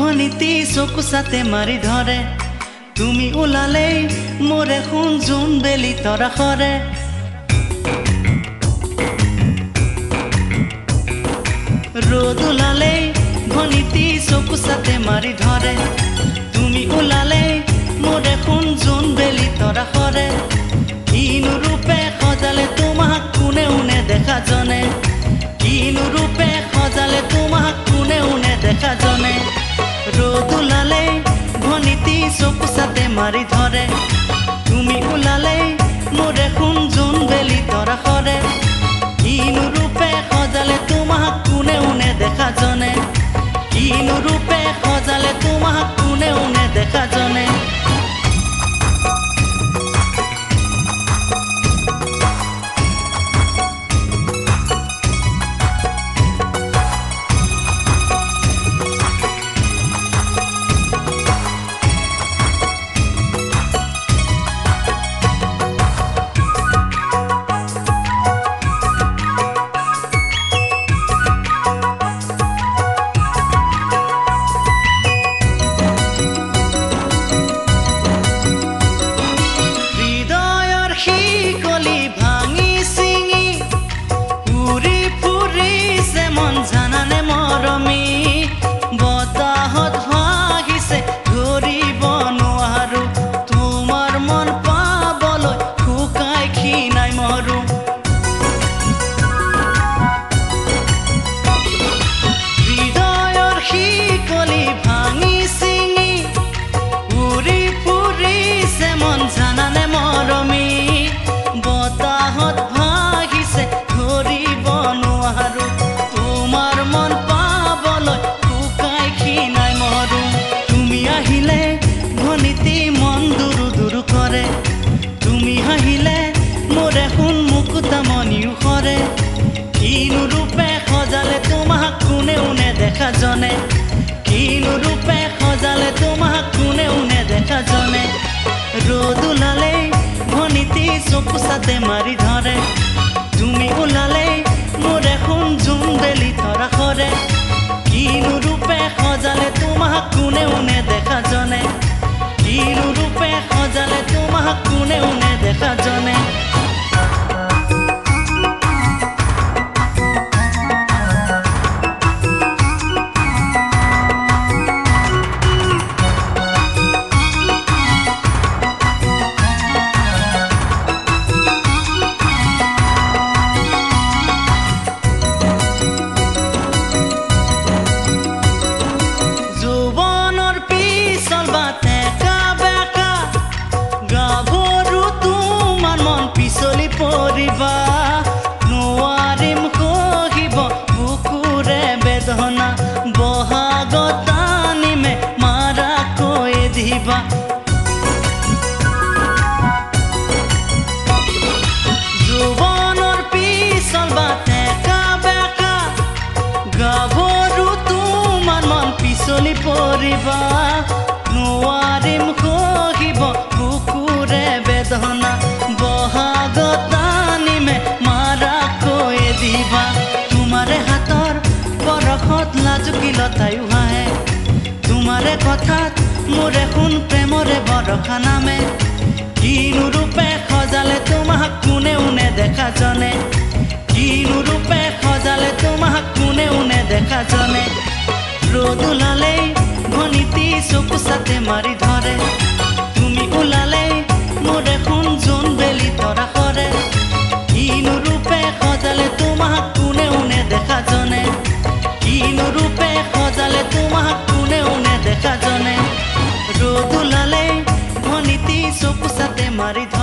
ভনিতি চকু চাতে মাৰি ধৰে তুমি ওলালেই মোৰে শুন জোন বেলি তৰা সৰে ৰ'দ ওলালেই ভনিতি চকু জনে কিনো ৰূপে সজালে তোমাক কোনে উনে ভনিতি মন দুৰু দুৰু কৰে। তুমি হাঁহিলে মোৰে সোণ মুকুতা মনিও সৰে। কিনো ৰূপে সজালে তোমাক কোনে উনে দেখা জনে। কিনো ৰূপে সজালে তোমাক কোনে উনে দেখা জনে। ৰ'দ ওলালে ভনিতি চকু চাতে মাৰি ধৰে। তুমি ওলালে মোৰে সোণ জোন বেলি ধৰা সৰে। কিনো ৰূপে সজালে তোমাক কোনে উনে Don't make পৰিবা নোৱাৰিম সহিব কুকুৰে বেদনা বহাগত আনিমে মাৰা কৈ দিবা। তোমাৰে হাতৰ পৰশত লাজুকিলতায়ো হাঁহে তোমাৰে কথাত মোৰে সোণ প্ৰেমৰে বৰষা নামে কিনো ৰূপে সজালে তোমাক কোনে উনে দেখা জনে। কিনো ৰূপে সজালে তোমাক কোনেও নেদেখা জনে। ৰ'দ ওলালে চকু চাতে মাৰি ধৰে। তুমি ওলালে মোৰ এখন জোন বেলি ধৰা সৰে কিনো ৰূপে সজালে তোমাক কোনে উনে দেখা জনে? কিনো ৰূপে সজালে তোমাক কোনে উনে দেখা জনে? ৰ'দ ওলালে ভনীতি চকু চাতে মাৰি ধৰে।